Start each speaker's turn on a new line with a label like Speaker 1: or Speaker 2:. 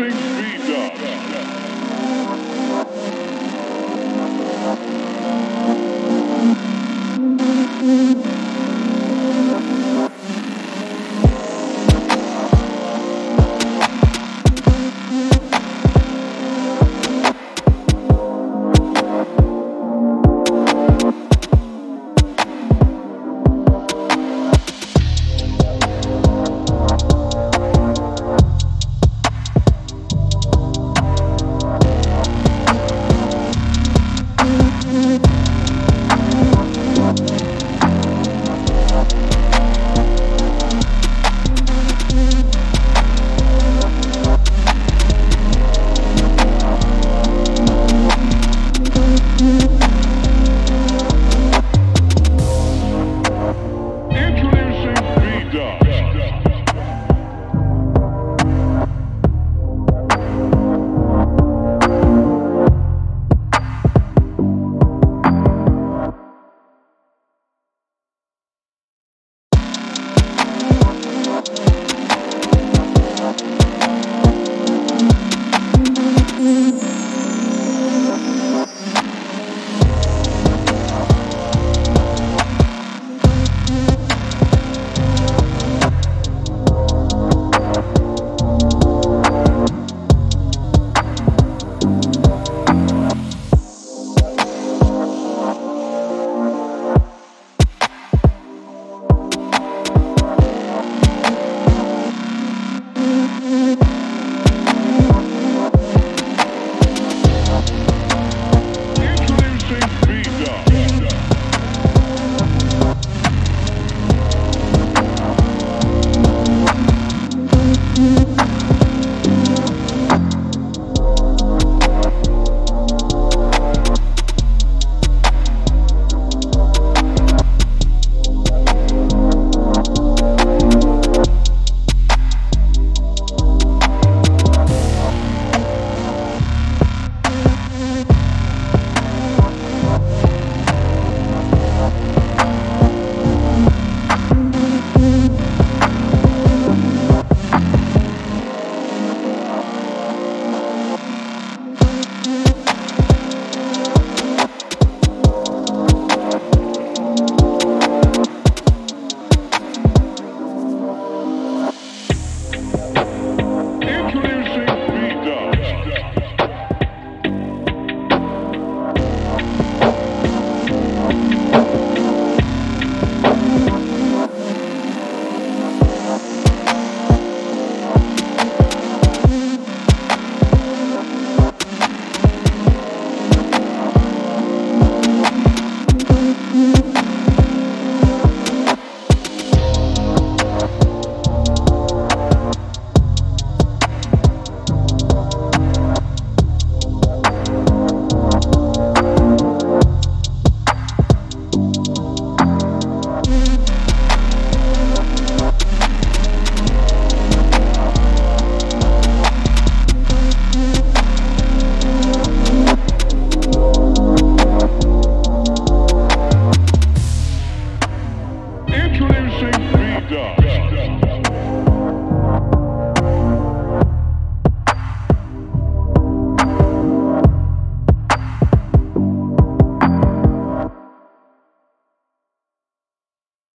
Speaker 1: Introducing V-Dubs. Introducing V-Dubs.